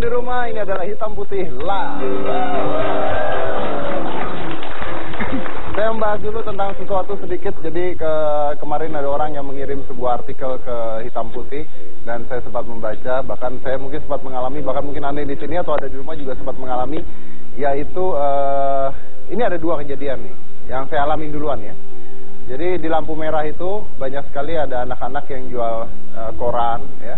di rumah, ini adalah hitam putih lah. Saya membahas dulu tentang sesuatu sedikit. Jadi ke kemarin ada orang yang mengirim sebuah artikel ke hitam putih dan saya sempat membaca. Bahkan saya mungkin sempat mengalami, bahkan mungkin anda di sini atau ada di rumah juga sempat mengalami, yaitu uh, ini ada dua kejadian nih yang saya alami duluan ya. Jadi di lampu merah itu banyak sekali ada anak-anak yang jual uh, koran ya.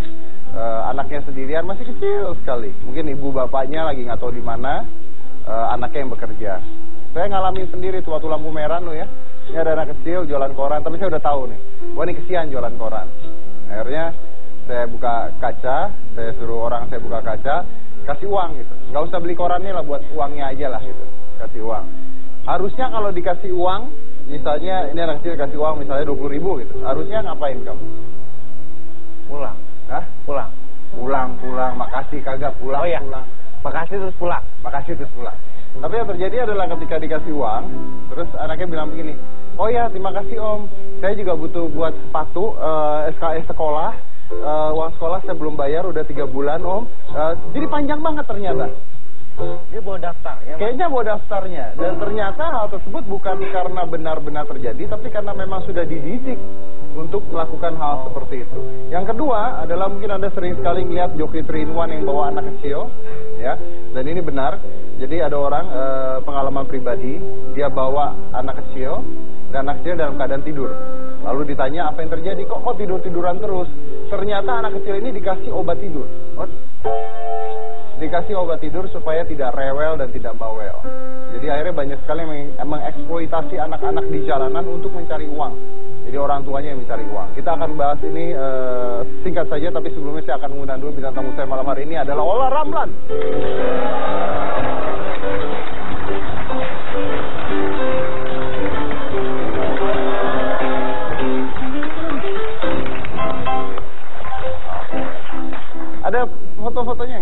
Uh, anaknya sendirian masih kecil sekali. Mungkin ibu bapaknya lagi nggak tahu di mana, uh, anaknya yang bekerja. Saya ngalamin sendiri tuh waktu lampu merah loh ya. Ini ada anak kecil jualan koran, tapi saya udah tahu nih. Wah ini kesian jualan koran. Akhirnya saya buka kaca, saya suruh orang saya buka kaca, kasih uang gitu. Nggak usah beli korannya lah buat uangnya aja lah gitu. Kasih uang. Harusnya kalau dikasih uang, misalnya ini anak kecil kasih uang misalnya 20 ribu gitu, harusnya ngapain kamu? Pulang. Hah? Pulang. Pulang, pulang, makasih kagak pulang, Oh, iya. pulang. Makasih terus pulang. Makasih terus pulang. Tapi yang terjadi adalah ketika dikasih uang, terus anaknya bilang begini, oh ya terima kasih om, saya juga butuh buat sepatu eh, SKS sekolah, eh, uang sekolah saya belum bayar udah tiga bulan om, Eh, jadi panjang banget ternyata. Dia bawa daftar ya. Mas? Kayaknya bawa daftarnya dan ternyata hal tersebut bukan karena benar-benar terjadi tapi karena memang sudah dididik untuk melakukan hal seperti itu. Yang kedua adalah mungkin Anda sering sekali melihat joki 3 in 1 yang bawa anak kecil ya. Dan ini benar. Jadi ada orang eh, pengalaman pribadi, dia bawa anak kecil dan anak kecil dalam keadaan tidur. Lalu ditanya apa yang terjadi? Kok kok tidur-tiduran terus? Ternyata anak kecil ini dikasih obat tidur. Oh, dikasih obat tidur supaya tidak rewel dan tidak bawel. Jadi akhirnya banyak sekali yang meng- mengeksploitasi anak-anak di jalanan untuk mencari uang. Jadi orang tuanya yang mencari uang. Kita akan bahas ini eh, singkat saja, tapi sebelumnya saya akan mengundang dulu bintang tamu saya malam hari ini adalah Ola Ramlan. Ada foto-fotonya?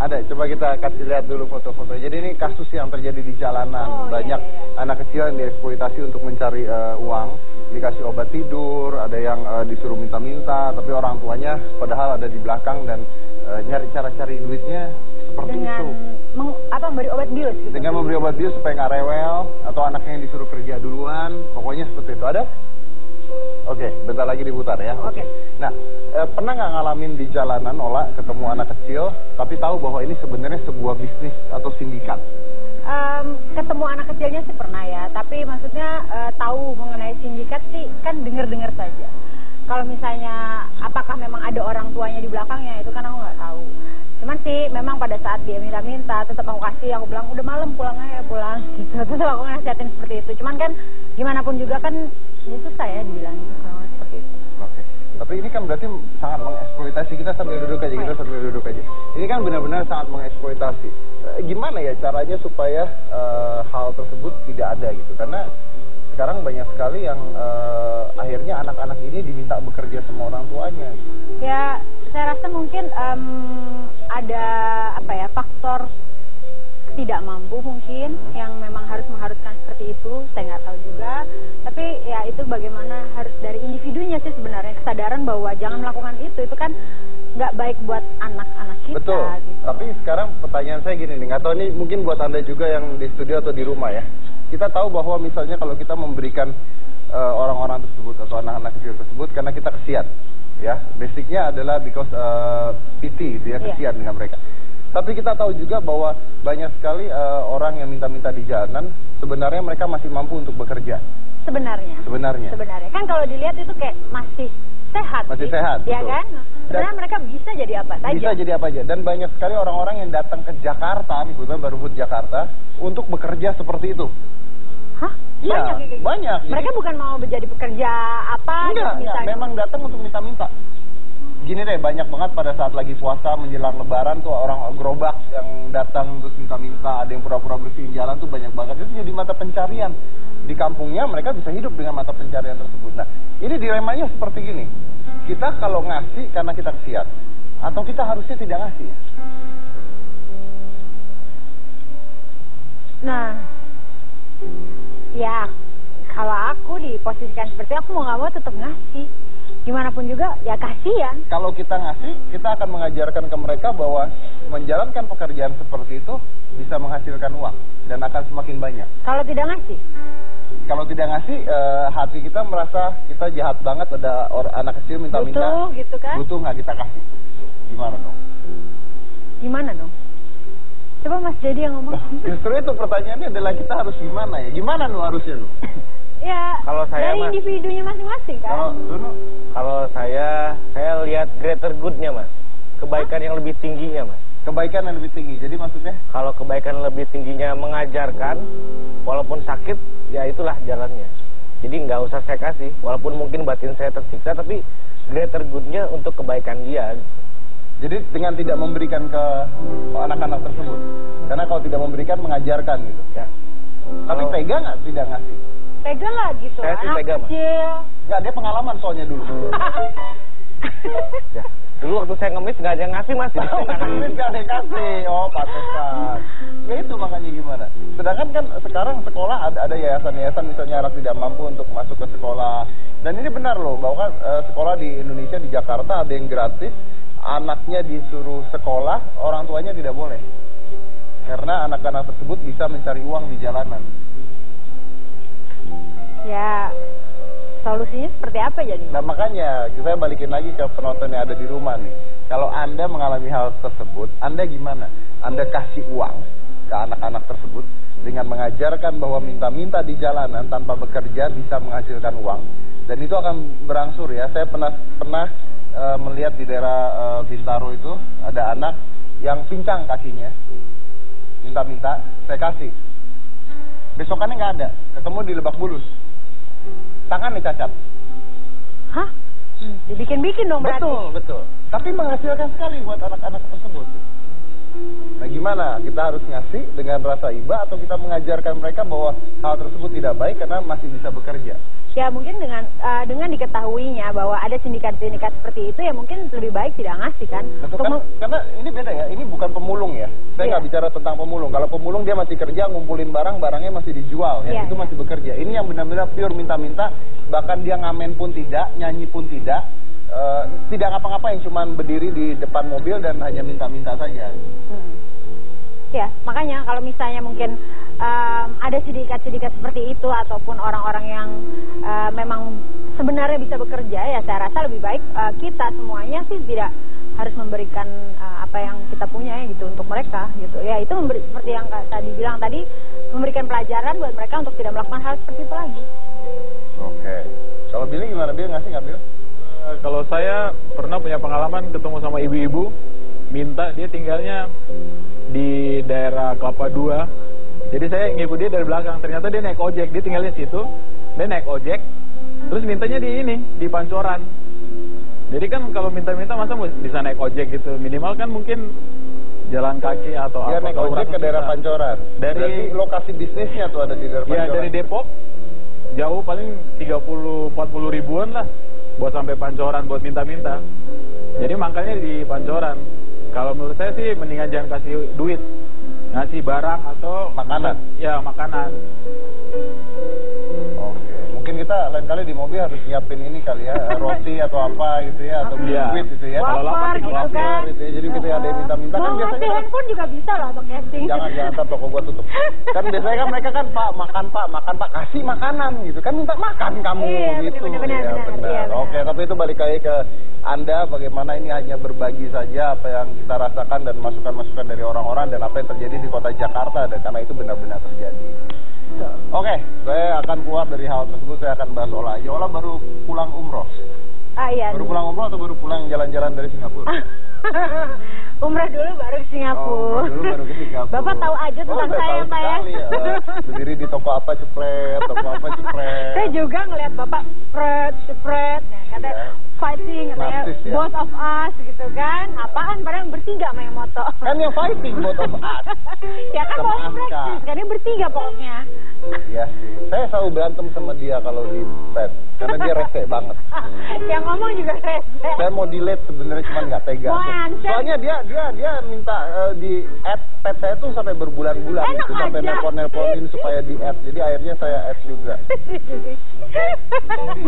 Ada. Coba kita kasih lihat dulu foto-foto. Jadi ini kasus yang terjadi di jalanan. Oh, iya, Banyak iya. anak kecil yang dieksploitasi untuk mencari eh, uang. Dikasih obat tidur, ada yang eh, disuruh minta-minta, tapi orang tuanya padahal ada di belakang dan eh, nyari cara cari duitnya seperti dengan itu. meng, apa memberi obat bius gitu. Dengan memberi obat bius supaya nggak rewel atau anaknya yang disuruh kerja duluan, pokoknya seperti itu. Ada? Oke, bentar lagi diputar ya. Oke. Nah, eh, pernah nggak ngalamin di jalanan, Ola, ketemu anak kecil, tapi tahu bahwa ini sebenarnya sebuah bisnis atau sindikat? Em, ketemu anak kecilnya sih pernah ya, tapi maksudnya eh, tahu mengenai sindikat sih kan dengar-dengar saja. Kalau misalnya apakah memang ada orang tuanya di belakangnya itu kan aku nggak tahu. Cuman sih memang pada saat dia minta-minta tetap aku kasih, aku bilang udah malam pulang aja pulang gitu. Terus aku nasihatin seperti itu. Cuman kan gimana pun juga kan ya susah ya dibilangin orang seperti itu. Oke. Tapi ini kan berarti sangat mengeksploitasi kita sambil duduk aja, kita sambil duduk aja. Ini kan benar-benar sangat mengeksploitasi. Eh, Gimana ya caranya supaya eh, hal tersebut tidak ada gitu? Karena sekarang banyak sekali yang eh, akhirnya anak-anak ini diminta bekerja sama orang tuanya. Gitu. Ya, saya rasa mungkin em, ada apa ya faktor tidak mampu mungkin Hmm. yang memang harus mengharuskan seperti itu. Saya nggak tahu juga. Tapi ya itu bagaimana harus dari individunya sih sebenarnya kesadaran bahwa jangan melakukan itu. Itu kan nggak baik buat anak-anak kita. Betul. Gitu. Tapi sekarang pertanyaan saya gini nih, nggak tahu ini mungkin buat anda juga yang di studio atau di rumah ya. Kita tahu bahwa misalnya kalau kita memberikan eh, orang-orang tersebut atau anak-anak kecil tersebut karena kita kesian, ya. Basicnya adalah because eh, pity, gitu ya, Iya. kesian dengan mereka. Tapi kita tahu juga bahwa banyak sekali eh, orang yang minta-minta di jalanan sebenarnya mereka masih mampu untuk bekerja. sebenarnya. Sebenarnya. Sebenarnya kan kalau dilihat itu kayak masih sehat. Masih sih. sehat, Ya betul. kan? Sebenarnya mereka bisa jadi apa saja. Bisa jadi apa aja. Dan banyak sekali orang-orang yang datang ke Jakarta, kebetulan baru hut Jakarta, untuk bekerja seperti itu. Hah? Iya, banyak ya banyak. Mereka bukan mau menjadi pekerja apa Enggak, gitu enggak, misalnya. memang datang untuk minta-minta. Gini deh, banyak banget pada saat lagi puasa menjelang lebaran tuh orang gerobak yang datang terus minta-minta, ada yang pura-pura bersihin jalan tuh banyak banget. Itu jadi mata pencarian. Di kampungnya mereka bisa hidup dengan mata pencarian tersebut. Nah, ini dilemanya seperti gini. Kita kalau ngasih karena kita kesian, atau kita harusnya tidak ngasih? Nah, ya kalau aku di diposisikan seperti aku mau nggak mau tetap ngasih. Gimana pun juga ya kasihan. Kalau kita ngasih, kita akan mengajarkan ke mereka bahwa menjalankan pekerjaan seperti itu bisa menghasilkan uang dan akan semakin banyak. Kalau tidak ngasih, Kalau tidak ngasih, eh, hati kita merasa kita jahat banget ada orang anak kecil minta-minta. butuh gitu kan? Butuh nggak kita kasih? Gimana dong? Gimana dong? Mas Jadi yang ngomong. Justru itu pertanyaannya adalah kita harus gimana ya? Gimana nu harusnya nu? ya, Kalau saya, dari Mas- individunya masing-masing kan. Kalau Nu? Kalau saya, saya lihat greater good-nya mas. Kebaikan yang lebih tingginya mas. kebaikan yang lebih tinggi. Jadi maksudnya Kalau kebaikan lebih tingginya mengajarkan, walaupun sakit, ya itulah jalannya. Jadi nggak usah saya kasih, walaupun mungkin batin saya tersiksa, tapi greater good-nya untuk kebaikan dia. Jadi dengan tidak memberikan ke anak-anak tersebut. Karena kalau tidak memberikan mengajarkan gitu. Ya. Tapi Kalau- tega nggak tidak ngasih? Tega lah gitu. Saya sih Anak tega, Mas. kecil. Nggak, dia pengalaman soalnya dulu. Ya. Dulu waktu saya ngemis nggak ada yang ngasih mas, saya nggak ngasih. Ada yang kasih. Oh, pantesan. Ya itu makanya gimana. Sedangkan kan sekarang sekolah ada ada yayasan-yayasan misalnya anak tidak mampu untuk masuk ke sekolah. Dan ini benar loh bahwa kan, eh, sekolah di Indonesia di Jakarta ada yang gratis. Anaknya disuruh sekolah, orang tuanya tidak boleh. Karena anak-anak tersebut bisa mencari uang di jalanan. ya, solusinya seperti apa jadi? Nah makanya saya balikin lagi ke penonton yang ada di rumah nih. Kalau Anda mengalami hal tersebut, Anda gimana? Anda kasih uang ke anak-anak tersebut dengan mengajarkan bahwa minta-minta di jalanan tanpa bekerja bisa menghasilkan uang. Dan itu akan berangsur ya. Saya pernah pernah eh, melihat di daerah eh, Bintaro itu ada anak yang pincang kakinya. Minta-minta, saya kasih. Besokannya nggak ada, ketemu di Lebak Bulus. Tangannya cacat. Hah? Dibikin-bikin dong berarti. Betul, betul. Tapi menghasilkan sekali buat anak-anak tersebut. Nah gimana? Kita harus ngasih dengan rasa iba atau kita mengajarkan mereka bahwa hal tersebut tidak baik karena masih bisa bekerja. Ya mungkin dengan eh, dengan diketahuinya bahwa ada sindikat-sindikat seperti itu ya mungkin lebih baik tidak ngasih kan. Betul kan? Karena ini beda ya, ini bukan pemulung ya. Saya Iya. nggak bicara tentang pemulung. Kalau pemulung dia masih kerja, ngumpulin barang, barangnya masih dijual ya. Iya, itu iya. masih bekerja. Ini yang benar-benar pure minta-minta, bahkan dia ngamen pun tidak, nyanyi pun tidak. eh, tidak ngapa-ngapain, cuman berdiri di depan mobil dan hanya minta-minta saja. Hmm. Ya, makanya kalau misalnya mungkin em, ada sindikat-sindikat seperti itu ataupun orang-orang yang eh, memang sebenarnya bisa bekerja ya saya rasa lebih baik eh, kita semuanya sih tidak harus memberikan eh, apa yang kita punya ya gitu untuk mereka gitu. Ya itu memberi, seperti yang Kak tadi bilang tadi memberikan pelajaran buat mereka untuk tidak melakukan hal seperti itu lagi. Oke. Kalau Billy gimana? Billy ngasih nggak Bill? Eh, Kalau saya pernah punya pengalaman ketemu sama ibu-ibu minta dia tinggalnya di daerah Kelapa Dua. Jadi saya ngikut dia dari belakang. Ternyata dia naik ojek, dia tinggalnya situ. Dia naik ojek, terus mintanya di ini, di Pancoran. Jadi kan kalau minta-minta masa bisa naik ojek gitu. Minimal kan mungkin jalan kaki atau Dia apa. naik ojek ke daerah. Pancoran. Dari- Berarti lokasi bisnisnya tuh ada di daerah Ya Pancoran. dari Depok jauh paling 30-40 ribuan lah buat sampai Pancoran buat minta-minta. Jadi makanya di Pancoran. Kalau menurut saya sih mendingan jangan kasih duit, ngasih barang atau Makanan. Ya makanan. Kita lain kali di mobil harus nyiapin ini kali ya, roti atau apa gitu ya, atau Iya. biskuit gitu ya. Kalau lapar gitu kan. gitu ya. Jadi kita ada yang minta-minta kan biasanya kan- handphone juga bisa loh untuk casting. Jangan jangan ntar toko gua tutup. Kan biasanya kan mereka kan Pak makan Pak makan Pak kasih makanan gitu kan minta makan kamu Iya, gitu. Ya, benar. Iya, benar. Oke tapi itu balik lagi ke anda bagaimana ini hanya berbagi saja apa yang kita rasakan dan masukan-masukan dari orang-orang dan apa yang terjadi di kota Jakarta dan karena itu benar-benar terjadi. Oke, saya akan keluar dari hal tersebut. Saya akan bahas Ola aja. Ola baru pulang umroh. Ah iya. Baru pulang umroh atau baru pulang jalan-jalan dari Singapura? Umrah dulu baru ke Oh, Singapura. dulu baru ke Singapura. Bapak tahu aja Oh, tentang saya saya, tahu Pak ya. ya. Berdiri di toko apa cepret, toko apa cepret. Saya juga ngelihat Bapak spread, spread, nah, kata Ya. fighting, katanya Narsis ya. both of us gitu kan. Apaan padahal bertiga main moto. Kan yang fighting both of us. ya kan Anka. praktis, kan dia bertiga pokoknya. Iya sih. Saya selalu berantem sama dia kalau di pet karena dia rese banget. Yang ngomong juga rese. Saya mau delete sebenarnya cuma nggak tega. Soalnya dia dia dia minta eh, di add pet saya tuh sampai berbulan-bulan gitu sampai nelpon-nelponin supaya di add. Jadi akhirnya saya add juga.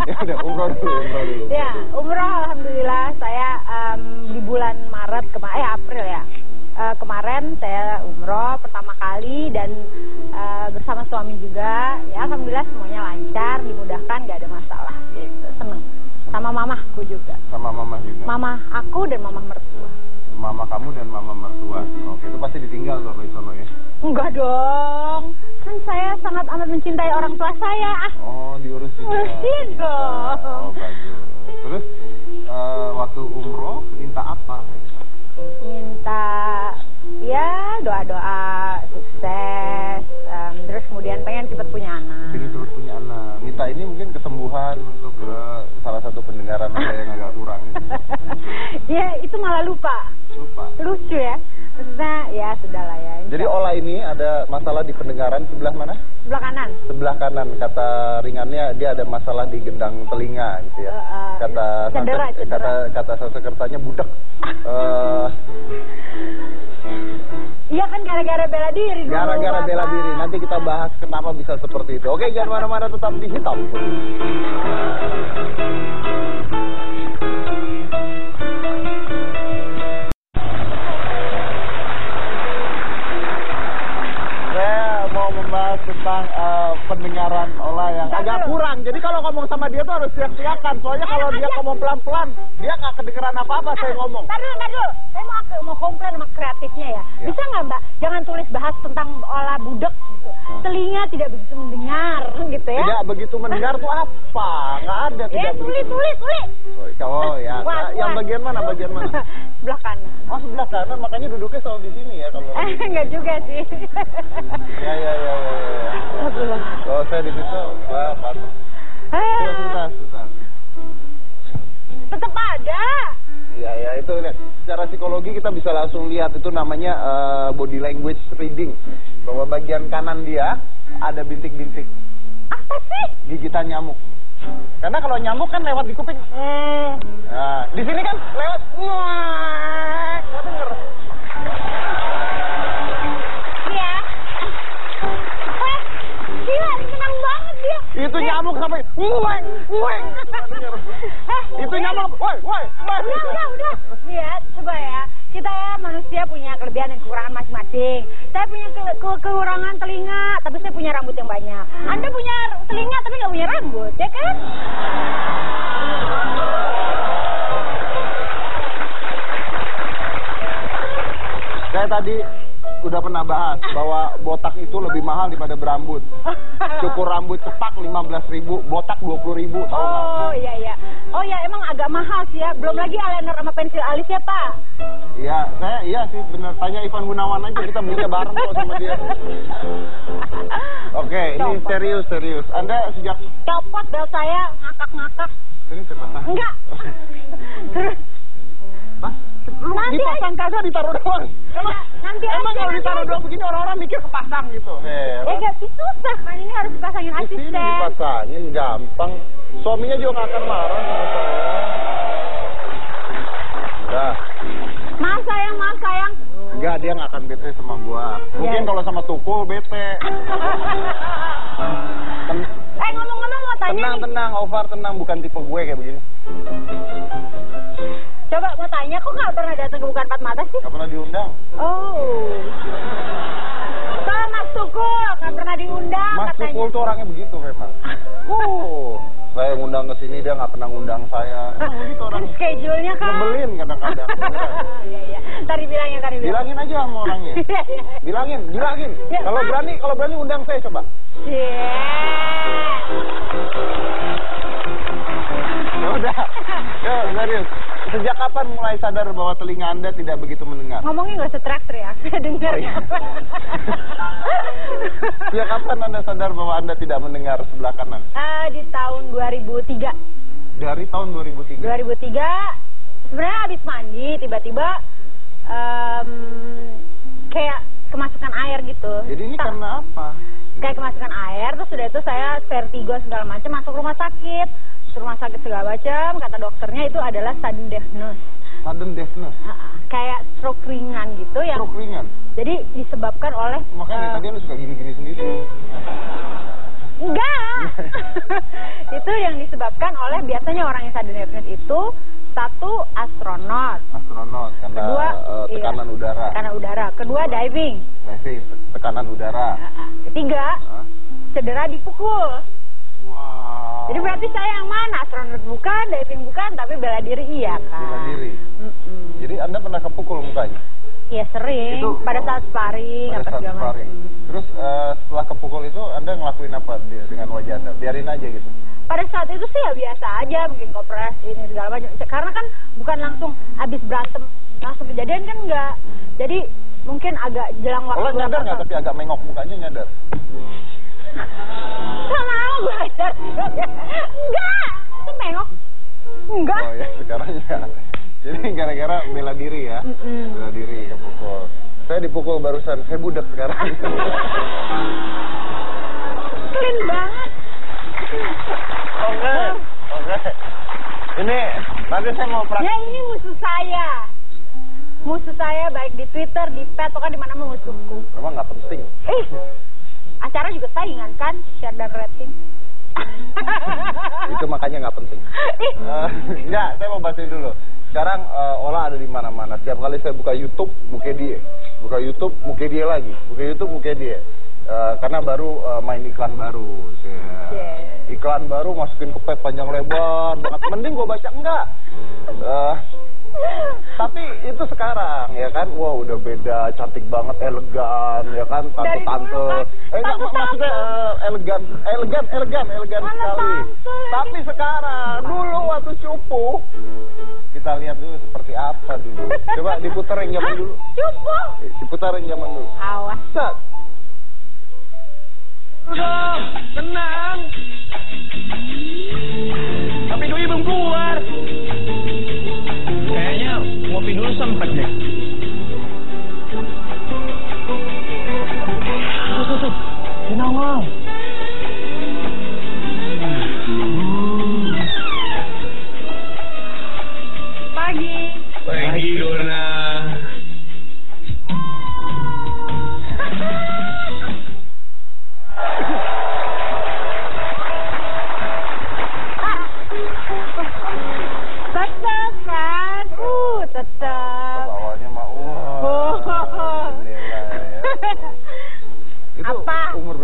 ya udah umroh dulu, umroh dulu. Ya, umroh alhamdulillah saya em, di bulan Maret kemarin eh April ya. Eh, kemarin saya umroh pertama kali dan eh, bersama suami juga. Ya alhamdulillah semuanya lancar, dimudahkan, nggak ada masalah gitu. Seneng. Sama mamahku juga. Sama mama juga. Mama aku dan mama mertua. Mama kamu dan mama mertua. Oke, itu pasti ditinggal tuh sono ya. Enggak dong. Kan saya sangat amat mencintai orang tua saya. Ah, Oh, diurusin. ya. Urusin dong. Oh, bagus. Terus eh, waktu umroh minta apa? minta ya doa-doa sukses em, terus kemudian pengen cepet punya anak Pengen terus punya anak. Minta ini mungkin kesembuhan untuk eh, salah satu pendengaran saya yang agak kurang. Ya itu malah lupa Lupa. lucu ya maksudnya ya sudah lah ya insya Jadi. Ola ini ada masalah di pendengaran sebelah mana? sebelah kanan Sebelah kanan. Kata ringannya dia ada masalah di gendang telinga gitu ya. Eh, eh, Kata cedera, sanse- cedera. kata kata sanskertanya budak. Eh, iya kan gara-gara bela diri Gara-gara bela diri. Nanti kita bahas kenapa bisa seperti itu. Oke, jangan mana-mana tetap di hitam. Tentang eh, pendengaran Ola yang agak kurang. Jadi kalau ngomong sama dia tuh harus teriak-teriakan. Soalnya kalau dia ngomong pelan-pelan, dia nggak kedengeran apa-apa saya ngomong. Dulu. Saya mau, komplain sama kreatifnya ya. Ya. Bisa nggak mbak? Jangan tulis bahas tentang olah budek gitu. Telinga tidak begitu mendengar gitu ya. Tidak begitu mendengar tuh apa? Nggak ada. Ya Tidak tulis, begitu. tulis, tulis. Oh ya, Wah, yang bagian mana? Bagian mana? Sebelah kanan. Oh sebelah kanan, makanya duduknya selalu di sini ya kalau. Eh, enggak juga sih. Ya ya ya ya. ya. Kalau saya di situ, wah patut. Coba Ah, sebentar, sebentar. tetap ada. Ya ya itu lihat. Secara psikologi kita bisa langsung lihat itu namanya eh, body language reading. Bahwa bagian kanan dia ada bintik-bintik Apa sih? gigitan nyamuk. Karena kalau nyamuk kan lewat di kuping. Hmm. Nah, di sini kan lewat. Denger. Iya. Wah, gila, ini senang banget dia. Itu nyamuk sampai ngueng, ngueng. Eh, Itu nyamuk, woi, woi, woi. Udah, udah, udah. Lihat, coba ya. Kita ya manusia punya kelebihan dan kekurangan masing-masing. Saya punya ke- ke- kekurangan telinga, tapi saya punya rambut yang banyak. Anda punya telinga tapi nggak punya rambut, ya kan? Saya tadi udah pernah bahas bahwa botak itu lebih mahal daripada berambut. Cukur rambut cepak 15 ribu, botak 20 ribu, tahu? Oh iya iya. Oh ya emang agak mahal sih ya. Belum lagi eyeliner sama pensil alis ya Pak. Iya, saya iya sih bener. Tanya Ivan Gunawan aja kita belinya bareng kok sama dia. Oke, ini Copot. serius serius. Anda sejak Copot bel saya ngakak-ngakak. ya, Pak? Enggak. Terus lu Nanti dipasang kagak ditaruh doang. Emang, nanti emang aja, kalau nanti ditaruh aja. doang begini orang-orang mikir kepasang gitu. ya Heran. gak sih susah kan ini harus dipasangin Di sini asisten. dipasangin gampang. Suaminya juga nggak akan marah sama saya. Udah. Mas sayang, mas sayang. Enggak, dia nggak akan bete sama gua. Mungkin Ya. kalau sama Tukul bete. Ten- Eh ngomong-ngomong mau tanya tenang, nih. tenang, Ovar tenang, bukan tipe gue kayak begini. Coba mau tanya, kok nggak pernah datang ke Bukan Empat Mata sih? Gak pernah diundang. Oh. Kalau Mas Tukul nggak pernah diundang Mas katanya. Tukul tuh orangnya begitu memang. Uh, saya ngundang ke sini dia nggak pernah ngundang saya. Emang begitu Kan orangnya. schedule-nya kan. Nyebelin kadang-kadang. Iya, iya. Tadi bilangnya, tadi bilang. Bilangin aja sama orangnya. Iya, iya. Bilangin, bilangin. Ya, Kalau berani, kalau berani undang saya coba. Iya. Ya udah. Ya, serius. Sejak kapan mulai sadar bahwa telinga Anda tidak begitu mendengar? Ngomongnya nggak usah teriak-teriak, saya dengar. Oh, iya. Sejak kapan Anda sadar bahwa Anda tidak mendengar sebelah kanan? Eh, di tahun 2003. Dari tahun 2003. 2003 sebenarnya habis mandi tiba-tiba em, kayak kemasukan air gitu. Jadi ini Tak- karena apa? kayak kemasukan air terus sudah itu saya vertigo segala macam masuk rumah sakit rumah sakit segala macam kata dokternya itu adalah sudden deafness Sudden deafness. Ah, ah. kayak stroke ringan gitu yang Stroke ringan. jadi disebabkan oleh Makanya eh, tadi lu suka gini-gini sendiri. enggak itu yang disebabkan oleh biasanya orang yang sudden deafness itu satu astronot Astronot karena kedua iya, tekanan udara. tekanan udara kedua diving Diving, tekanan udara. Ah, ah. ketiga cedera dipukul. Jadi berarti saya yang mana? Astronot bukan, diving bukan, tapi bela diri iya kan? Bela diri. Mm-mm. Jadi Anda pernah kepukul mukanya? Iya sering, Itu- pada saat sparring, Pada saat sparring. Terus eh, setelah kepukul itu Anda ngelakuin apa dengan wajah Anda? Biarin aja gitu. Pada saat itu sih ya biasa aja, mungkin kopres ini segala macam. Karena kan bukan langsung habis berantem langsung kejadian kan enggak. Jadi mungkin agak jelang waktu. Olah nyadar nggak tapi agak mengok mukanya nyadar. Sama ya. Enggak, itu mengok. Enggak. Oh ya sekarang ya. Jadi gara-gara bela diri ya. Mm-mm. Bela diri kepukul. Saya dipukul barusan, saya budak sekarang. Clean banget. Oke, oke. Ini nanti saya mau praktek. Ya ini musuh saya. Musuh saya baik di Twitter, di pet, pokoknya di mana musuhku. Memang nggak penting. Eh, acara juga saingan kan, share dan rating. Itu makanya nggak penting. Enggak, saya mau bahas ini dulu. Sekarang eh, Ola ada di mana-mana. Setiap kali saya buka YouTube, muka dia. Buka YouTube, muka dia lagi. Buka YouTube, muka dia. Eh, karena baru eh, main iklan baru. Ya. Yeah. Iklan baru masukin ke pet panjang lebar banget. Mending gue baca enggak. Eh, tapi itu sekarang ya kan, wah udah beda, cantik banget, elegan ya kan, tante-tante. dulu kan, Eh enggak maksudnya eh, elegan, elegan, elegan, elegan Mana sekali. tante Tapi sekarang, dulu waktu cupu, kita lihat dulu seperti apa dulu. Coba diputerin zaman dulu. Cupu. Eh, Diputerin zaman dulu. Awas. Set. dong, tenang. Tapi doi belum keluar. Kayaknya ngopi dulu sempet deh. Tuh, tuh, tuh. Dia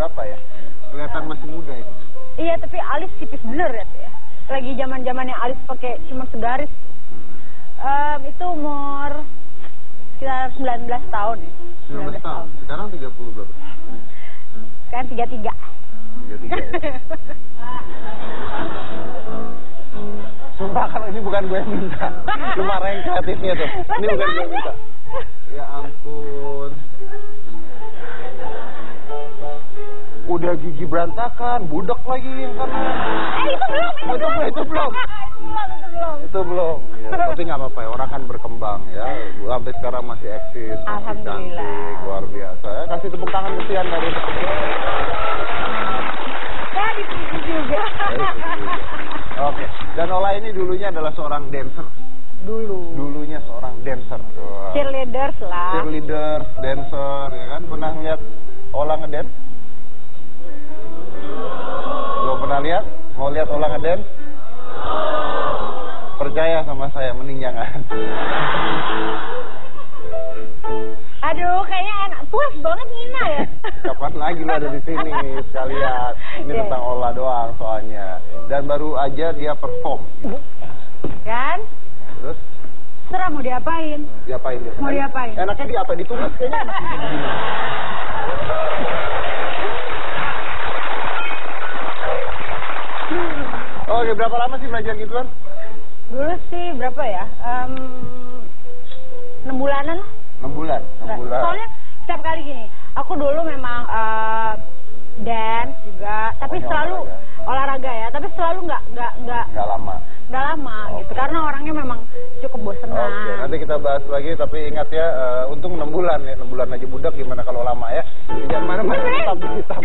berapa ya? Kelihatan masih muda itu. Iya, tapi alis tipis bener ya. tuh ya. Lagi zaman zamannya alis pakai cuma segaris. Em, itu umur sekitar 19 tahun ya. 19 tahun. Sekarang 30 berapa? Kan 33. 33 ya. Sumpah kalau ini bukan gue yang minta. Cuma yang kreatifnya tuh. Ini bukan gue yang minta. Ya ampun. Udah gigi berantakan, budak lagi yang kanan. Eh, itu belum, itu, itu belum, itu belum. itu belum. Ya, tapi nggak apa-apa ya, orang kan berkembang ya. Sampai sekarang masih eksis, masih cantik, luar biasa. Ya, kasih tepuk tangan kesian dari Saya dipuji juga. Oke, dan Ola ini dulunya adalah seorang dancer. Dulu. Dulunya seorang dancer. Cheerleaders lah. Cheerleader, dancer, ya kan? Pernah ngeliat Ola ngedance? Pernah lihat? Mau lihat Ola ngedance? Percaya sama saya, mending jangan. Aduh, kayaknya enak. Puas banget Nina ya. Kapan lagi lu ada di sini sekalian? Ini Iya. tentang Ola doang soalnya. Dan baru aja dia perform. Kan? Terus Serah mau diapain? diapain dia? Mau diapain? Enaknya di apa? Ditulis kayaknya. Oke, berapa lama sih belajar gituan? Dulu sih berapa ya? Em, enam bulanan lah. 6 bulan. 6 Nggak, bulan. Soalnya setiap kali gini, aku dulu memang eh, dance juga, tapi Pokoknya selalu olahraga. ya, tapi selalu nggak nggak nggak Nggak lama. nggak lama gitu, Oke. karena orangnya memang cukup bosenan. Oke, nanti kita bahas lagi. Tapi ingat ya, eh, untung 6 bulan ya. 6 bulan aja budak gimana kalau lama ya. Jangan mana-mana di hitam.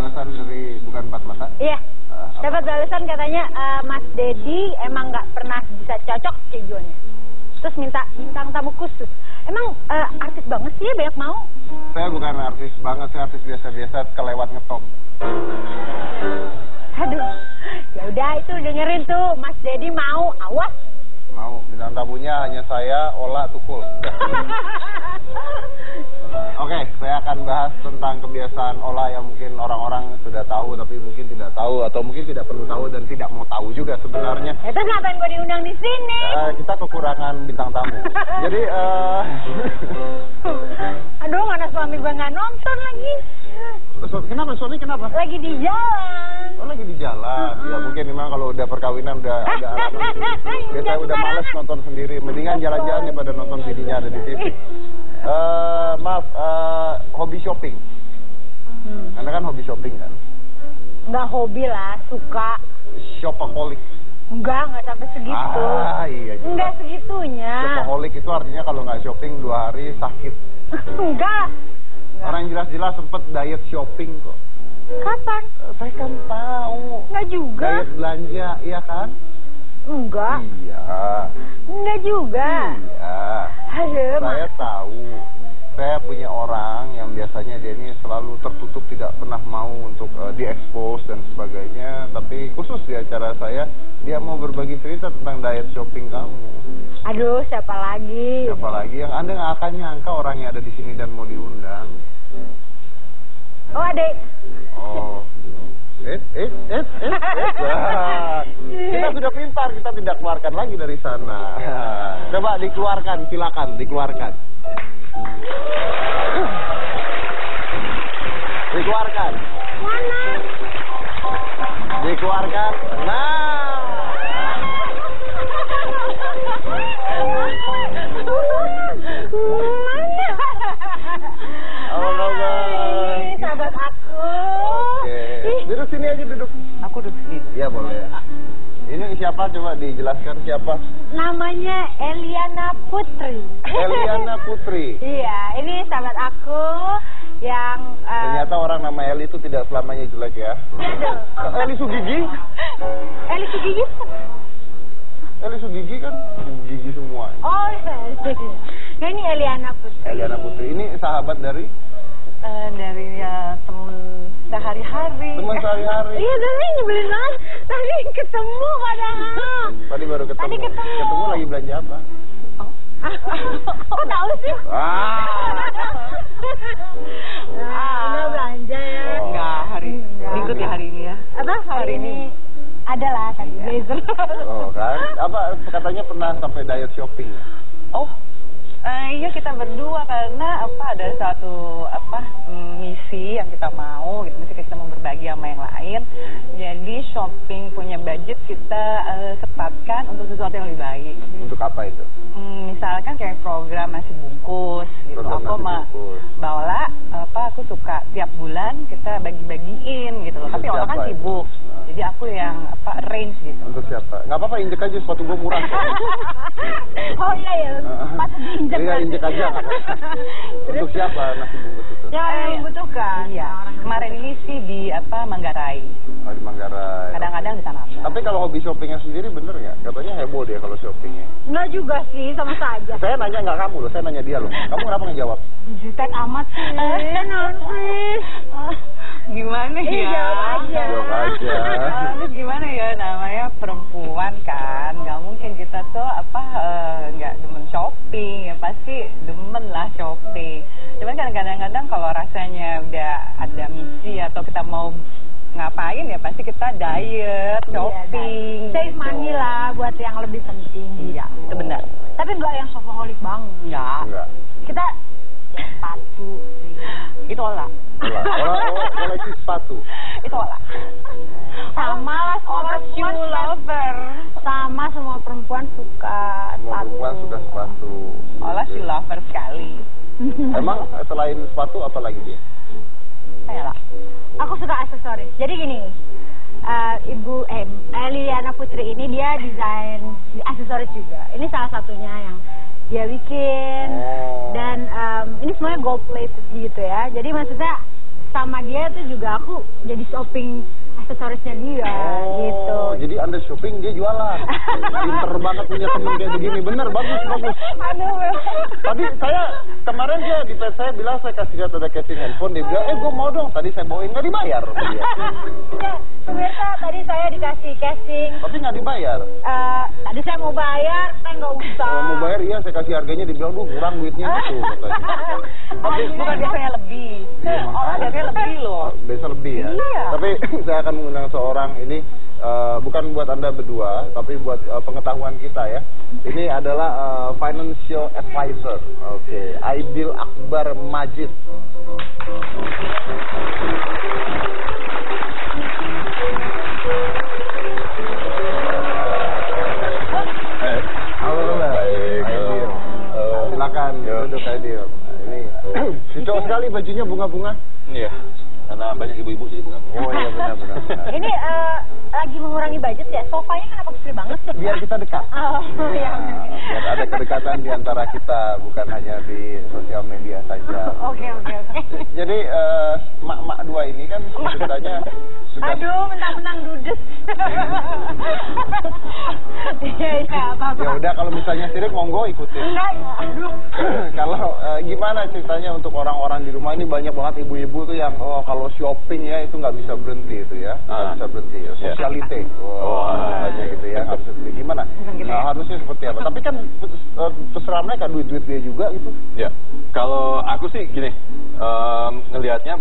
Balasan dari bukan empat mata? Iya. Apa? Dapat balasan katanya eh, Mas Dedi emang nggak pernah bisa cocok kejuannya. Terus minta bintang tamu khusus. Emang eh, artis banget sih ya banyak mau. Saya bukan artis banget, saya artis biasa-biasa kelewat ngetop. Aduh. Ya udah itu dengerin tuh Mas Dedi mau awas. Mau bintang tamunya hanya saya, Ola, Tukul. Oke, saya akan bahas tentang kebiasaan Ola yang mungkin orang-orang sudah tahu tapi mungkin tidak tahu atau mungkin tidak perlu tahu dan tidak mau tahu juga sebenarnya. Ya terus ngapain gue diundang di sini? Eh, kita kekurangan bintang tamu. Jadi eh Aduh mana suami gue nggak nonton lagi. Kenapa suami kenapa? Lagi di jalan. Oh lagi di jalan. Ya mungkin memang kalau udah perkawinan udah ada alamat. Biasanya udah males nonton sendiri. Mendingan jalan-jalan daripada nonton videonya ada di TV. Eh maaf, eh, hobi shopping. Hmm. Anda kan hobi shopping kan? Nggak hobi lah, suka. Shopaholic. Enggak, nggak sampai segitu. Ah iya. jelas. Enggak segitunya. Shopaholic itu artinya kalau nggak shopping dua hari sakit. Enggak. Orang jelas-jelas sempet diet shopping kok. Kapan? Eh, Saya kan tahu. Enggak juga. Diet belanja, iya kan? Enggak. Iya. Enggak juga. Iya. Aduh, Saya tahu. Saya punya orang yang biasanya dia ini selalu tertutup tidak pernah mau untuk eh, diekspos dan sebagainya. Tapi khusus di acara saya dia mau berbagi cerita tentang diet shopping kamu. Aduh, siapa lagi? Siapa lagi yang anda nggak akan nyangka orang yang ada di sini dan mau diundang. Oh, adek. Oh. Eh, eh, eh, eh. Wah. Kita sudah pintar, kita tidak keluarkan lagi dari sana. Coba dikeluarkan, silakan dikeluarkan. Dikeluarkan. Dikeluarkan. Nah. Sini aja duduk. Aku duduk sini. Iya boleh. Ini siapa? Coba dijelaskan siapa? namanya Eliana Putri. Eliana Putri. Iya, ini sahabat aku yang eh, Ternyata orang nama Eli itu tidak selamanya jelek ya. Eli Sugigi? Eli Sugigi. Eli Sugigi kan gigi semua. Oh, iya. Nah, ini Eliana Putri. Eliana Putri ini sahabat dari Eh, dari ya sehari-hari. teman sehari-hari. Iya, tadi nyebelin banget. Tadi ketemu padahal. Tadi baru ketemu. Tadi ketemu. lagi belanja apa? Kok tahu sih? Ah. Nah, belanja ya. Oh. Enggak, hari minggu ya hari ini ya. Apa hari ini? Adalah tadi blazer. Oh kan? Apa katanya pernah sampai diet shopping? Oh, eh, iya kita berdua karena apa ada satu apa mm, misi yang kita mau gitu, misi kita mau berbagi sama yang lain. Jadi shopping punya budget kita eh, sepatkan untuk sesuatu yang lebih baik. Untuk apa itu? Hmm, misalkan kayak program nasi bungkus gitu. Program aku bungkus. Baola apa aku suka tiap bulan kita bagi-bagiin gitu loh. Untuk Tapi Ola kan sibuk. Nah. Jadi aku yang apa arrange gitu. Untuk siapa? Nggak apa-apa injek aja sepatu gua murah kok. Oh iya ya, pas diinjek. Iya injek aja. Untuk siapa nasi bungkus itu? Ya, yang membutuhkan. Iya. Kemarin ini sih di apa Manggarai. Oh, di Manggarai. Kadang-kadang di sana. Tapi kalau hobi shoppingnya sendiri bener nggak? Katanya heboh dia kalau shoppingnya. Enggak juga sih, sama saja. Saya nanya nggak kamu loh, saya nanya dia loh. Kamu kenapa nggak jawab? Jutek amat sih. Sih? Gimana ya? jawab aja. Jawab aja. Terus gimana ya namanya perempuan kan nggak mungkin kita tuh apa eh, nggak demen shopping ya pasti demen lah shopping cuman kan kadang-kadang kalau rasanya udah ada misi atau kita mau ngapain ya pasti kita diet shopping Iya, Save gitu. money lah buat yang lebih penting. iya itu benar Tapi enggak yang shopaholic banget. enggak Enggak. Kita sepatu. Itu olah Olah, olah, olah, koleksi sepatu. itu olah Sama lah semua perempuan. lover Sama semua perempuan suka Semua sepatu. perempuan suka sepatu. Olah shoe lover sekali. Emang selain sepatu apa lagi dia? Ayolah. Aku suka aksesoris. Jadi gini, eh, Ibu eh, eh, Liliana Putri ini dia desain aksesoris juga. Ini salah satunya yang dia bikin Oh. dan em, ini semuanya gold plated gitu ya. Jadi maksudnya sama dia tuh juga aku jadi shopping aksesorisnya dia gitu. Oh, jadi anda shopping dia jualan. Pinter banget punya temen kayak begini. Bener, bagus, bagus. Aduh. Tadi saya kemarin dia di pet saya bilang saya kasih lihat ada casing handphone dia bilang eh gue mau dong tadi saya bawain nggak dibayar dia. Ya, pemirsa tadi saya dikasih casing. tapi nggak dibayar Eh, tadi saya mau bayar, saya nggak usah. kalau mau bayar iya saya kasih harganya dibilang duh kurang duitnya gitu katanya Tapi bukan biasanya lebih. Olah biasanya lebih loh. biasa lebih ya. Iya. tapi saya akan mengundang seorang ini eh, bukan buat anda berdua tapi buat eh, pengetahuan kita ya. Ini adalah eh, financial advisor. Oke Aidil Akbar Majid. Silakan. Duduk Aidil. Ini. Cocok sekali bajunya bunga-bunga. Banyak ibu-ibu jadi bukan. Oh iya benar-benar. Ini eh, lagi mengurangi budget ya. Sofanya kenapa gede banget sih? Biar kita dekat. Oh, iya. Biar ada kedekatan di antara kita, bukan hanya di sosial media saja. Oke, oke, oke. Jadi eh, mak-mak dua ini kan ceritanya suka Aduh, mentang-mentang dudes. Iya, iya, apa-apa. ya udah kalau misalnya sirik monggo ikutin. Enggak ya, aduh. kalau eh, gimana ceritanya untuk orang-orang di rumah ini banyak banget ibu-ibu tuh yang oh kalau shopping ya itu nggak bisa berhenti itu ya nggak Ah. bisa berhenti Iya. sosialite Oh, Wah, banyak gitu ya bisa berhenti gimana Nah, harusnya seperti apa tapi kan terserah mereka duit-duit dia juga gitu Ya. Kalau aku sih gini, em, ngelihatnya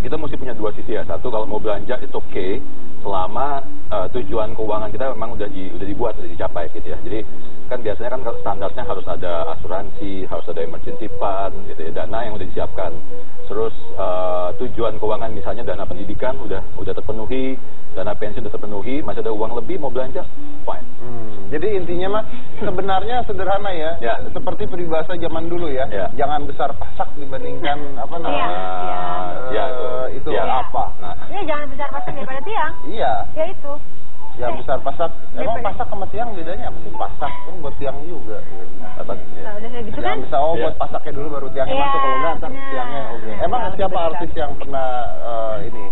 kita mesti punya dua sisi ya. Satu kalau mau belanja itu oke, selama eh, tujuan keuangan kita memang udah di, udah dibuat, udah dicapai gitu ya. Jadi kan biasanya kan standarnya harus ada asuransi, harus ada emergency fund, gitu ya, dana yang udah disiapkan. Terus eh, tujuan keuangan misalnya dana pendidikan udah udah terpenuhi, dana pensiun udah terpenuhi, masih ada uang lebih mau belanja, fine. Hmm, jadi intinya mah sebenarnya sederhana ya, Ya. seperti peribahasa zaman dulu ya, Ya. jangan besar pasak dibandingkan apa namanya Iya, eh, iya. itu Iya. apa? Nah, Ini jangan besar pasang daripada tiang. Iya, Ya itu. yang besar pasak. Emang pasak sama tiang bedanya apa sih? Pasak kan buat tiang juga. apa? Nah, udah kayak gitu kan? Jangan bisa oh Iya. buat pasaknya dulu baru tiangnya Iya, masuk kalau enggak tiangnya oke. Emang Harus siapa artis yang pernah eh, ini?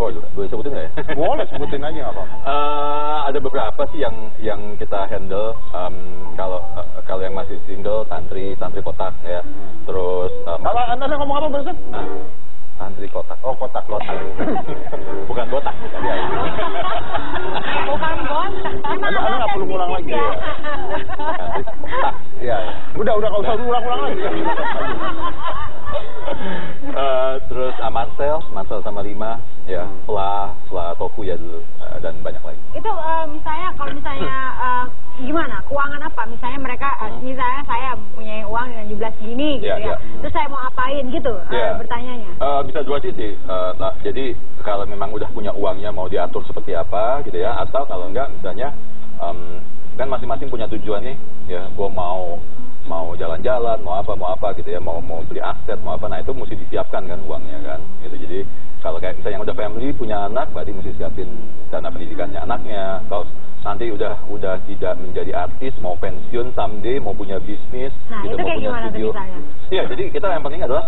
Oh, boleh sebutin nggak ya? Boleh sebutin aja nggak apa-apa. Eh, ada beberapa sih yang yang kita handle em, kalau eh, kalau yang masih single santri santri kotak ya terus em, Kalau anda ngomong apa barusan? nah, santri kotak Oh kotak kotak. bukan kotak bukan ya Bukan gontak. Anda anda nggak perlu ngulang lagi ya. santri kotak Iya. iya. Udah udah nggak usah ulang-ulang lagi. Eh, terus ah, Marcel Marcel sama Lima ya Hmm. Fla Fla Tofu ya dulu eh, dan banyak lagi Itu eh, misalnya kalau misalnya eh, gimana? Keuangan apa? Misalnya mereka eh, misalnya saya punya uang dengan jumlah segini gitu ya. iya. Terus saya mau apain gitu eh, Iya. bertanyanya. Eh, bisa dua sisi. Eh, nah, jadi kalau memang udah punya uangnya mau diatur seperti apa gitu ya, atau kalau enggak misalnya em, kan masing-masing punya tujuan nih, ya, gue mau mau jalan-jalan, mau apa mau apa gitu ya, mau mau beli aset, mau apa, nah itu mesti disiapkan kan uangnya kan, gitu. Jadi kalau kayak misalnya yang udah family punya anak, berarti mesti siapin dana pendidikannya anaknya. Kalau nanti udah udah tidak menjadi artis, mau pensiun someday, mau punya bisnis, Nah, gitu, itu mau kayak punya studio. Iya, jadi kita yang penting adalah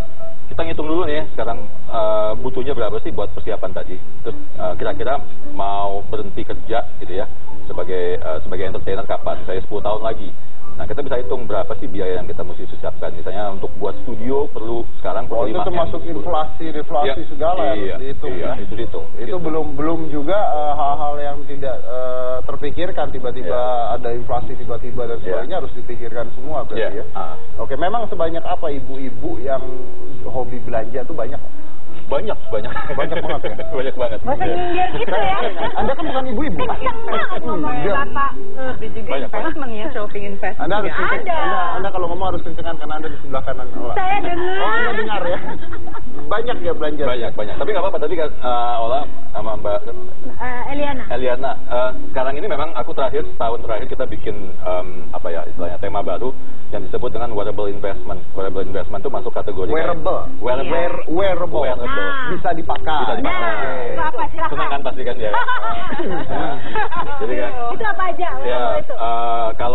kita ngitung dulu nih sekarang eh, butuhnya berapa sih buat persiapan tadi. Terus eh, kira-kira mau berhenti kerja gitu ya sebagai eh, sebagai entertainer kapan? Saya 10 tahun lagi. Nah, kita bisa hitung berapa sih biaya yang kita mesti siapkan. Misalnya untuk buat studio perlu sekarang Oh, perlu itu 5 termasuk M. inflasi, deflasi Iya, segala iya, dihitung iya, ya. itu dihitung. Itu Gitu. belum belum juga eh, hal-hal yang tidak eh, terpikirkan tiba-tiba Iya. ada inflasi tiba-tiba dan Iya. sebagainya harus dipikirkan semua berarti Iya, ya. ah. Oke, memang sebanyak apa ibu-ibu yang hobi belanja tuh banyak? banyak, banyak. Banyak banget ya? banyak banget. Gak usah Iya. nyindir gitu ya. Anda kan bukan ibu-ibu. Kenceng banget ngomongnya bapak. Tapi juga Banyak, investment ya, shopping investment. Anda harus kenceng, Ada. anda, anda kalau ngomong harus kencengan karena Anda di sebelah kanan. Ola. Saya dengar. Oh, Anda dengar ya. Banyak ya belanja. Banyak, banyak. Tapi nggak apa-apa tadi kan eh, Ola sama Mbak Eh, Eliana. Eliana, eh, sekarang ini memang aku terakhir tahun terakhir kita bikin em, apa ya istilahnya tema baru yang disebut dengan wearable investment. Wearable investment itu masuk kategori kayak- Wearable. Wearable. Wear- wearable. Wearable. Nah. Bisa dipakai. Bisa dipakai. Nah, itu apa? Silakan. Senang kan pasti kan ya. Nah, Jadi kan Itu apa aja? ya wearable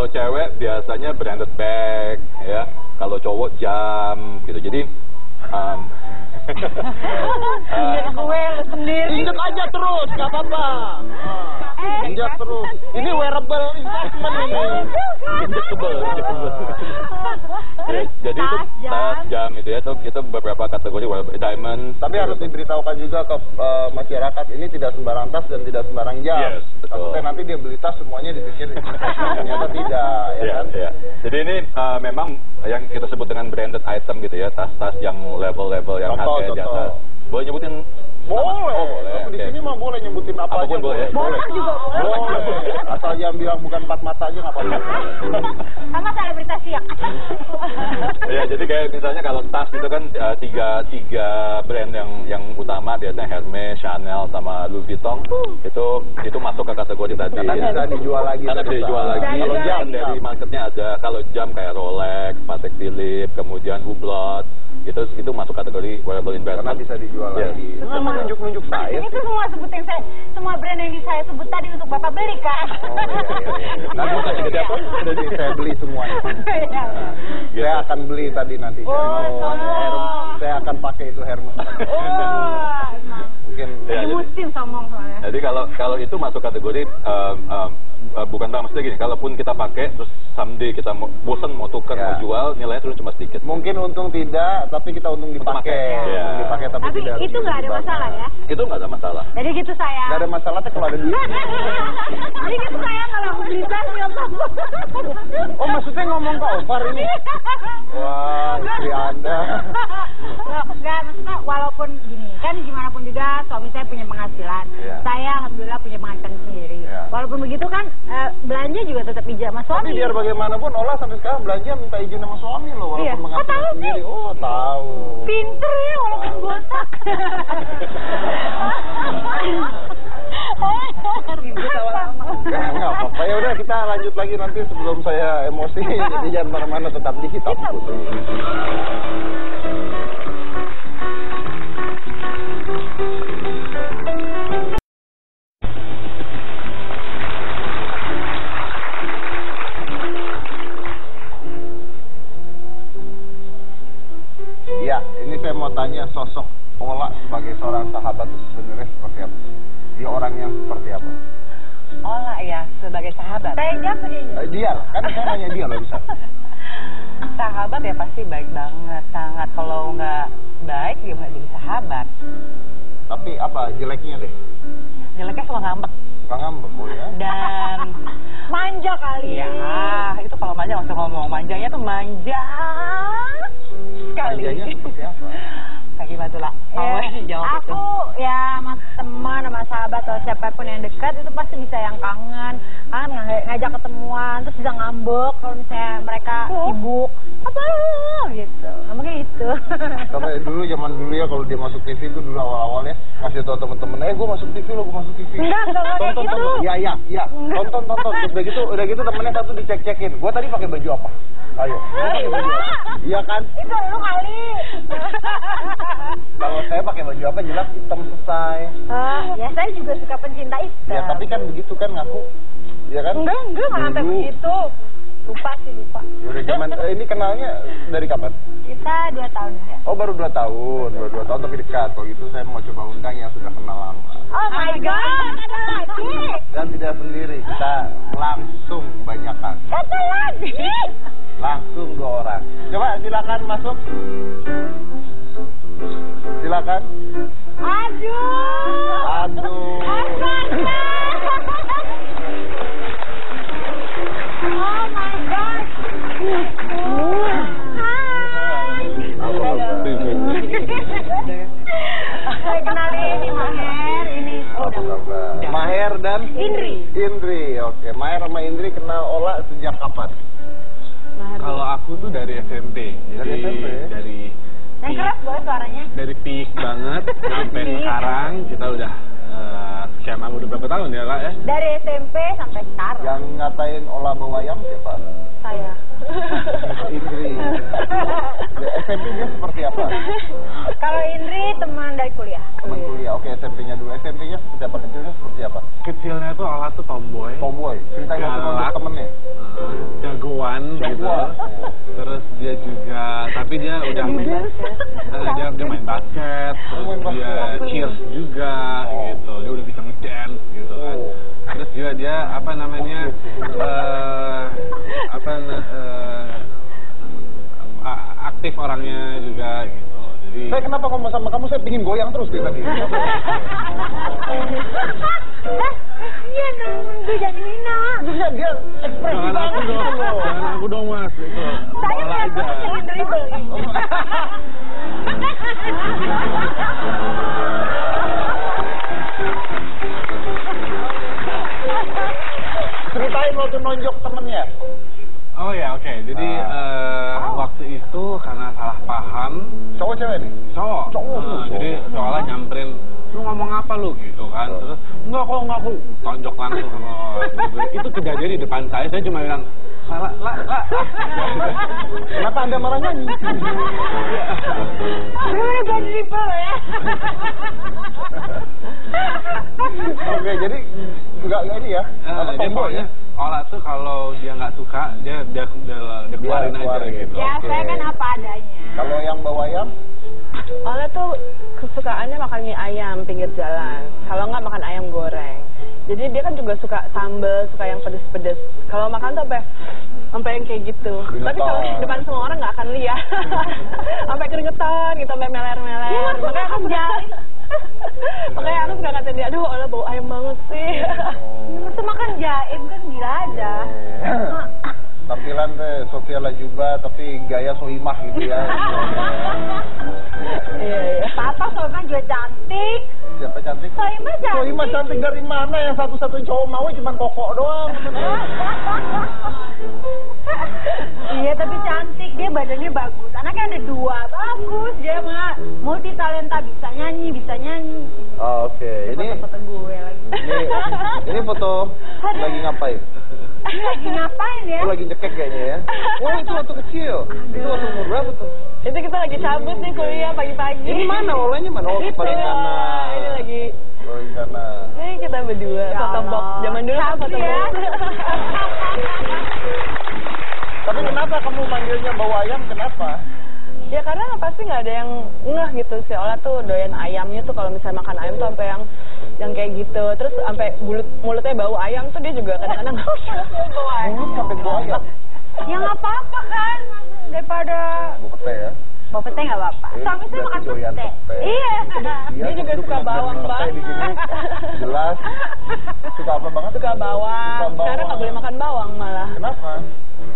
kalau cewek biasanya branded bag ya, kalau cowok jam gitu. Jadi em, eh, gue lu sendiri. Injek aja terus, nggak apa-apa. Eh, Injek terus. Ini wearable investment ini. Injectable, injectable. Ya, jadi itu Tas, jam. tas jam itu ya itu beberapa kategori wearable diamond. Tapi harus diberitahukan juga ke eh, masyarakat ini tidak sembarang tas dan tidak sembarang jam. Yes, betul. Nanti dia beli tas semuanya dipikir ternyata tidak, ya Iya, kan? iya. Jadi ini uh, memang yang kita sebut dengan branded item gitu ya, tas-tas yang level-level yang Contoh, di contoh. atas. Boleh nyebutin? Boleh. Oh, boleh. Tapi di sini mah boleh nyebutin apa Apa pun aja. boleh. Boleh juga boleh. Boleh. Asal jangan bilang bukan empat mata aja nggak apa-apa. Sama selebritas siang. ya jadi kayak misalnya kalau tas itu kan uh, tiga tiga brand yang yang utama biasanya Hermes, Chanel sama Louis Vuitton itu itu masuk ke kategori tadi. Karena bisa dijual lagi. Karena bisa dijual lagi. Kalau jam dari marketnya ada. Kalau jam kayak Rolex, Patek Philippe, kemudian Hublot, itu itu masuk kategori wearable Karena investment. bisa dijual Yes. lagi. Kenapa menunjuk-nunjuk saya tuh semua sebutin saya, semua brand yang saya sebut tadi untuk bapak beli kan? Oh, iya, iya. Nanti saya jadi apa? Sudah di- saya beli semuanya. Saya akan beli tadi nanti. Oh, tolong. Saya akan pakai itu Hermes. Oh, emang. Mungkin Ya, jadi- musim sombong soalnya. Jadi kalau kalau itu masuk kategori um, um, uh, bukan tak maksudnya gini, kalaupun kita pakai terus someday kita mau, bosan mau tuker Ya. mau jual nilainya terus cuma sedikit. mungkin untung tidak, tapi kita untung Untung dipakai. pakai. Untung Iya. dipakai tapi, Tapi tidak itu nggak ada masalah ya? Itu nggak ada masalah. Jadi gitu saya. Nggak ada masalah tuh kalau ada duit. Jadi gitu saya kalau aku beli tas apa-apa. Oh maksudnya ngomong ke Ovar ini? Wah istri anda. Nggak, nggak, maksudnya walaupun gini, kan gimana pun juga suami saya punya penghasilan. Iya. Saya alhamdulillah punya penghasilan sendiri. Iya. Walaupun begitu kan eh, belanja juga tetap izin sama Tapi suami. biar bagaimanapun Ola sampai sekarang belanja minta izin sama suami loh walaupun Iya. Oh, menghasilan tahu sih. sendiri. Oh tahu. Pinter ya walaupun botak. Enggak, enggak apa-apa. Ya udah kita lanjut lagi nanti sebelum saya emosi. Jadi jangan mana-mana tetap di hitam putih. Saya mau tanya sosok Ola sebagai seorang sahabat itu sebenarnya seperti apa? Dia orang yang seperti apa? Ola ya sebagai sahabat. Saya jawab dia. Eh, dia lah, kan saya nanya dia loh bisa. Sahabat ya pasti baik banget, sangat. Kalau nggak baik dia nggak jadi sahabat. Tapi apa jeleknya deh? Jeleknya suka ngambek Suka ngambek oh ya. dan Manja kali. ya itu kalau manja usah ngomong. Manjanya tuh manja sekali. Kerjanya seperti apa? Gimana tuh lah? Ya, jawab itu. aku ya sama teman sama sahabat atau siapa pun yang dekat itu pasti bisa yang kangen kangen ng- ngajak ketemuan terus bisa ngambek kalau misalnya mereka sibuk apa gitu ngambeknya itu Sampai dulu zaman dulu ya kalau dia masuk TV itu dulu awal-awal ya ngasih tau temen-temen, eh gue masuk TV lo, gue masuk TV. Enggak, enggak, enggak kayak tonton, gitu. tonton. Iya, iya, iya. Enggak. Tonton, tonton. Terus udah gitu, udah gitu temennya satu dicek-cekin. Gue tadi pakai baju apa? Ayo. Iya kan? itu lu kali Kalau saya pakai baju apa jelas hitam selesai. Ah, ya saya juga suka pencinta hitam Ya tapi kan begitu kan ngaku. Iya kan? enggak enggak nggak sampai begitu lupa sih lupa Ya udah zaman eh, ini kenalnya dari kapan? kita dua tahun ya Oh baru dua tahun, baru dua tahun tapi dekat. Kalau gitu saya mau coba undang yang sudah kenal lama. oh my god ada lagi Dan tidak sendiri, kita langsung banyakan. ada lagi Langsung dua orang. Coba silakan masuk. Silakan. aduh Aduh. Oh my god. Saya kenalin ini Maher, ini Apa udah. kabar? Maher dan Indri. Indri. Oke, Maher sama Indri kenal Ola sejak kapan? Kalau aku tuh dari SMP, jadi Dari SMP? dari Yang keras boleh suaranya? dari peak banget sampai Peak. sekarang kita udah eh, sekian lama udah berapa tahun ya lah ya? Dari SMP sampai sekarang. Yang ngatain olah bawa ayam siapa? Saya. Indri. Ya, SMP-nya seperti apa? Kalau Indri teman dari kuliah. Teman kuliah. Oke, SMP-nya dulu. SMP-nya seperti apa? Kecilnya seperti apa? Kecilnya tuh Ola tuh tomboy. Tomboy. Ceritain waktu nonton Galak. temennya. Heeh, jagoan gitu. Terus dia juga, tapi dia udah Eh, dia, dia main basket, terus Main dia basket. cheers juga Oh. gitu. Dia udah bisa ngedance gitu kan. Oh. Terus juga dia apa namanya? eh apa na- eh, a- aktif orangnya juga gitu. Jadi Saya kenapa ngomong sama kamu, saya pingin goyang terus dari tadi. Iya nunggu jadi Nina. Dia, dia ekspresi jangan aku banget dong, gitu jangan aku dong mas. Itu Saya kamu pengen dribble. Ceritain waktu nonjok temennya. Oh ya oke. Jadi eh, waktu itu karena salah paham Cowok cewek nih? cowok. Cowok. Nah, jadi cowoknya nyamperin lu ngomong apa lu gitu kan terus enggak kok enggak aku tonjok langsung sama itu kejadian di depan saya saya cuma bilang lah lah lah Kenapa anda marah nyanyi? Bener-bener gak dribble ya. Oke, jadi nggak nggak ini ya? Eh, Apa pokoknya ya? Olah tuh kalau dia nggak suka dia dia dia, dia keluarin aja keluarin. gitu. Ya saya kan apa adanya. Kalau yang bawa ayam, Ola tuh kesukaannya makan mie ayam pinggir jalan. Kalau nggak makan ayam goreng. Jadi dia kan juga suka sambel, suka yang pedes-pedes. Kalau makan tuh sampai sampai yang kayak gitu. Tapi kalau di depan semua orang nggak akan lihat. sampai keringetan gitu, sampai meler-meler. Masuk Makanya aku jahe. Makanya aku suka ngatain dia, aduh Ola bau ayam banget sih. Itu makan jaim kan gila aja. Tampilan teh sosial juga, tapi gaya soimah gitu ya. Iya, iya. Papa soalnya juga cantik. Siapa cantik? Soimah cantik. Soimah cantik dari mana? Yang satu-satunya cowok mau cuma kokok doang. Iya tapi cantik dia badannya bagus. Anaknya ada dua bagus dia mah multi talenta bisa nyanyi bisa nyanyi. Oh, Oke, ini Foto-foto gue lagi. ini ini foto lagi ngapain? Ini lagi ngapain ya? Itu lagi nyekek kayaknya ya. Oh itu waktu kecil. Itu waktu umur berapa tuh? Itu kita lagi cabut nih kuliah pagi-pagi. Ini mana olahnya mana? Oh Itu. paling kanan. Ini lagi Paling kanan. Ini kita berdua, Ya foto box. Zaman dulu kan foto ya. box. Tapi kenapa kamu manggilnya bawa ayam? Kenapa? Ya karena pasti nggak ada yang ngeh gitu si Ola tuh doyan ayamnya tuh kalau misalnya makan ayam tuh sampai yang yang kayak gitu terus sampai mulut mulutnya bau ayam tuh dia juga kadang-kadang bau ayam sampai. Ya nggak apa-apa kan daripada Bu pete ya. bawa pete nggak apa-apa. Suami saya makan doyan pete. pete. Iya. Dia juga suka bawang banget. Jelas. Suka apa banget? suka bawang sekarang nggak boleh makan bawang malah Kenapa?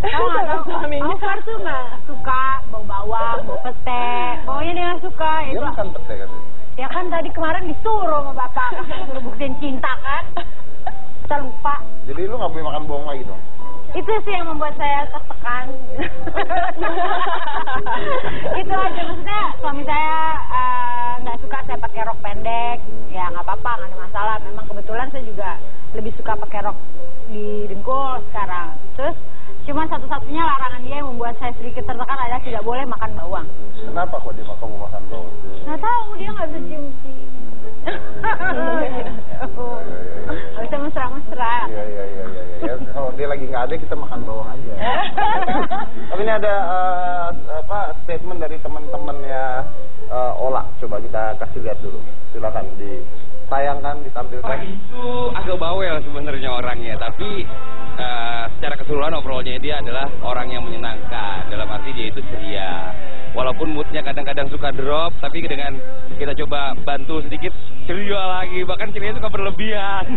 Tahu nggak tahu? Suaminya. Alvar tuh nggak suka bau bawang, bau pete. Pokoknya dia nggak suka Dia itu. makan pete kan? Ya kan tadi kemarin disuruh sama bapak suruh buktiin cinta kan. Kita lupa. Jadi lu nggak boleh makan bawang lagi dong? Itu sih yang membuat saya tertekan. itu aja maksudnya suami saya eh, nggak suka saya pakai rok pendek. Ya nggak apa-apa, nggak ada masalah. Memang kebetulan saya juga lebih suka pakai rok di dengkul sekarang. Terus cuma satu-satunya larangan dia yang membuat saya sedikit tertekan adalah tidak boleh makan bawang. Kenapa kok dia kamu makan bawang? Nggak tahu dia nggak bisa cium cium. Nggak bisa mesra-mesra. Iya iya iya iya. Ya, kalau dia lagi nggak ada kita makan bawang aja. Tapi ini ada eh, apa statement dari teman-temannya eh, Ola. Coba kita kasih lihat dulu. Silakan ditayangkan, ditampilkan. Orang itu agak bawel sebenarnya orangnya, tapi eh, secara keseluruhan overallnya dia adalah orang yang menyenangkan. Dalam arti dia itu ceria. Walaupun moodnya kadang-kadang suka drop, tapi dengan kita coba bantu sedikit ceria lagi, bahkan ceria suka berlebihan.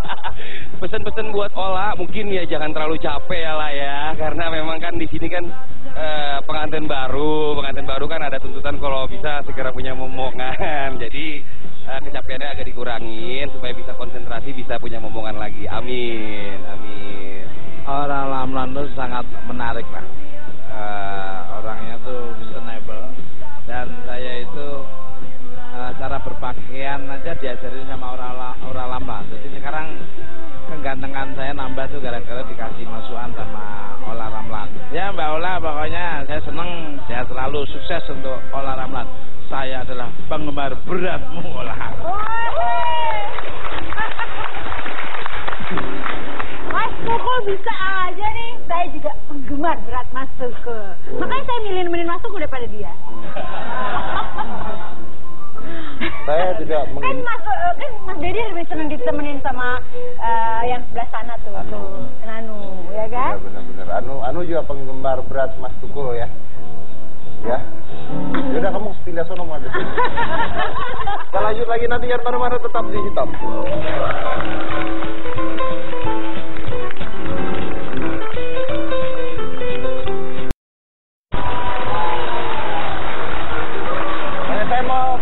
Pesan-pesan buat Ola, mungkin ya jangan terlalu capek ya lah ya, karena memang kan di sini kan eh, pengantin baru, pengantin baru kan ada tuntutan kalau bisa segera punya momongan. Jadi eh, kecapeannya agak dikurangin supaya bisa konsentrasi, bisa punya momongan lagi. Amin, amin. Orang Lamlan itu sangat menarik lah. Eh, orangnya tuh reasonable dan saya itu eh, cara ber berpakaian aja diajarin sama orang orang lama. Jadi sekarang kegantengan saya nambah tuh gara-gara dikasih masukan sama Ola Ramlan. Ya Mbak Ola pokoknya saya seneng sehat selalu sukses untuk Ola Ramlan. Saya adalah penggemar beratmu Ola. Mas Pukul bisa aja nih. Saya juga penggemar berat Mas Pukul. Makanya saya milih nemenin Mas Pukul daripada dia. Saya tidak kan mengin- Mas eh, kan Mas Dedi lebih senang ditemenin sama eh, yang sebelah sana tuh. Anu. Nanu, ya kan? Iya benar-benar. Anu Anu juga penggemar berat Mas Tukul ya. Ya. Yaudah kamu pindah sono mau aja. Kita lanjut lagi nanti yang mana-mana tetap di hitam. Saya mau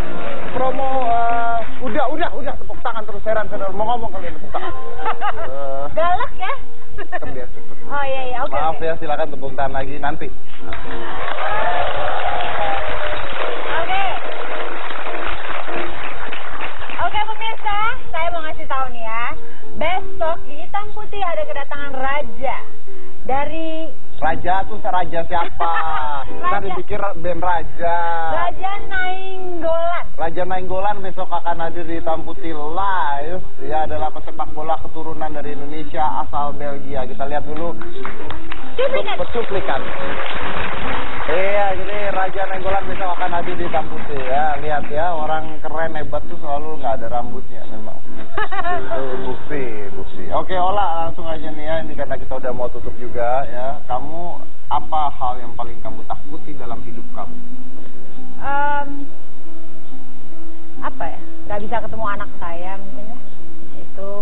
promo eh, udah udah udah tepuk tangan terus heran saya mau ngomong kalian tepuk tangan. Eh, Galak ya? kan biasa. Oh iya iya oke. Maaf oke. ya, silakan tepuk tangan lagi nanti. Oke. Pemirsa, saya mau ngasih tahu nih ya. Besok di Hitam Putih ada kedatangan raja dari Raja tuh raja siapa? Kita dipikir band Raja. Raja Nainggolan. Raja Nainggolan besok akan hadir di Hitam Putih live. Dia adalah pesepak bola keturunan dari Indonesia asal Belgia. Kita lihat dulu Cuplikan. cuplikan. Iya, jadi Raja Nainggolan besok akan hadir di Putih ya. Lihat ya, orang keren hebat tuh selalu nggak ada rambutnya memang. Itu bukti, bukti. Oke, Ola langsung aja nih ya. Ini karena kita udah mau tutup juga ya. Kamu apa hal yang paling kamu takuti dalam hidup kamu? Em, apa ya? Gak bisa ketemu anak saya mungkin ya. Itu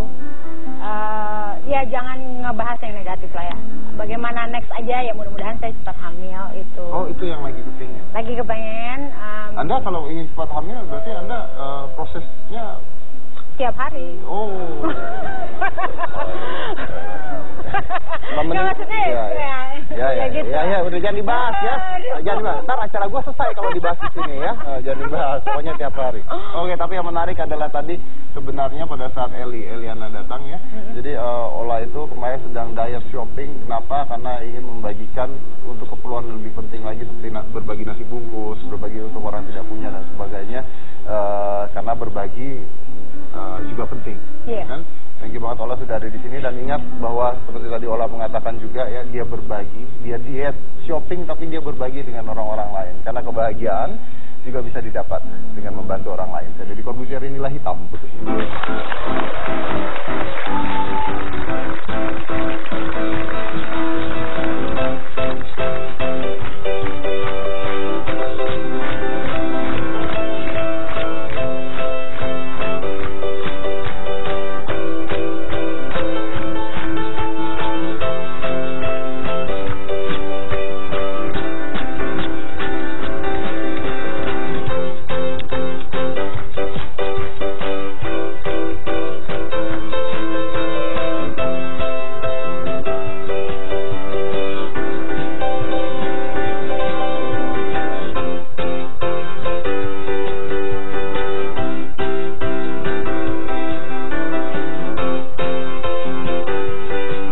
eh, ya jangan ngebahas yang negatif lah ya. Bagaimana next aja ya mudah-mudahan saya cepat hamil itu. Oh, itu yang lagi kepingin. Lagi kepengen em, Anda kalau ingin cepat hamil berarti Anda eh, prosesnya tiap hari. oh Ya, maksudnya ya, ya. ya, Ya, ya, gitu. ya, ya, udah jangan dibahas ya. Jangan dibahas. Ntar acara gua selesai kalau dibahas di sini ya. Eh, jangan dibahas. Pokoknya tiap hari. Oke, tapi yang menarik adalah tadi sebenarnya pada saat Eli Eliana datang ya. Jadi eh, Ola itu kemarin sedang diet shopping. Kenapa? Karena ingin membagikan untuk keperluan lebih penting lagi seperti na- berbagi nasi bungkus, berbagi untuk orang tidak punya dan sebagainya. Eh, karena berbagi eh, juga penting. Iya. Kan? Thank you banget Ola sudah ada di sini dan ingat bahwa seperti tadi Ola mengatakan juga ya dia berbagi, dia diet shopping tapi dia berbagi dengan orang-orang lain karena kebahagiaan juga bisa didapat dengan membantu orang lain. Jadi Corbusier inilah hitam putih.